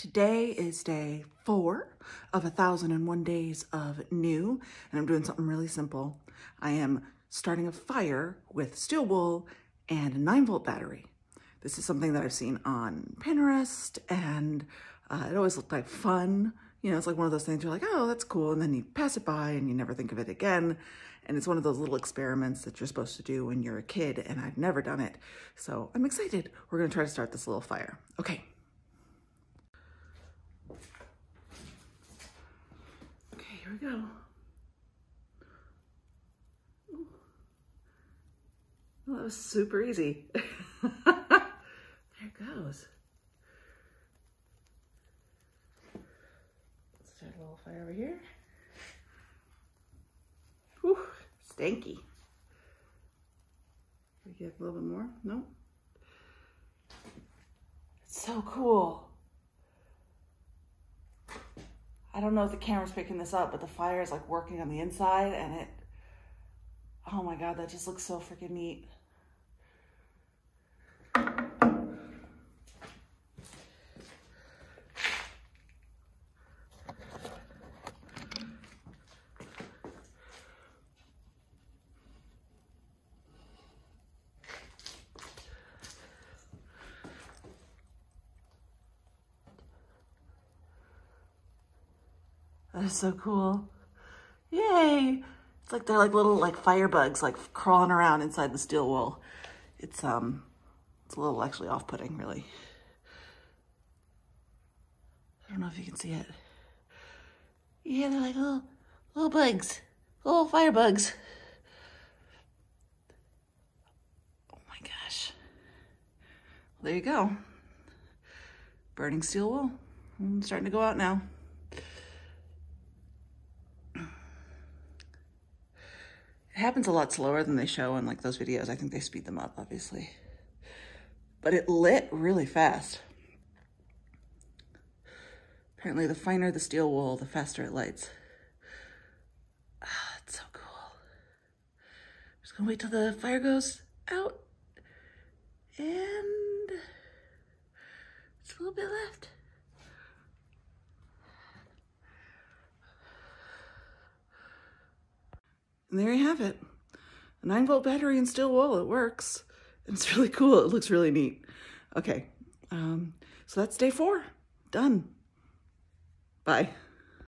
Today is day four of a thousand and one days of new, and I'm doing something really simple. I am starting a fire with steel wool and a nine volt battery. This is something that I've seen on Pinterest and uh, it always looked like fun. You know, it's like one of those things you're like, oh, that's cool. And then you pass it by and you never think of it again. And it's one of those little experiments that you're supposed to do when you're a kid and I've never done it. So I'm excited. We're gonna try to start this little fire. Okay. Go. Well, that was super easy. there it goes. Let's start a little fire over here. Whew, stanky. We get a little bit more? No? It's so cool. I don't know if the camera's picking this up, but the fire is like working on the inside and it, oh my God, that just looks so freaking neat. That is so cool. Yay! It's like they're like little like firebugs like crawling around inside the steel wool. It's um it's a little actually off-putting really. I don't know if you can see it. Yeah, they're like little little bugs. Little firebugs. Oh my gosh. Well, there you go. Burning steel wool. I'm starting to go out now. It happens a lot slower than they show in like those videos. I think they speed them up, obviously. But it lit really fast. Apparently the finer the steel wool, the faster it lights. Ah, it's so cool. Just gonna wait till the fire goes out. And it's a little bit left. And there you have it. A 9 volt battery and steel wool, it works. It's really cool, it looks really neat. Okay, um, so that's day four, done. Bye.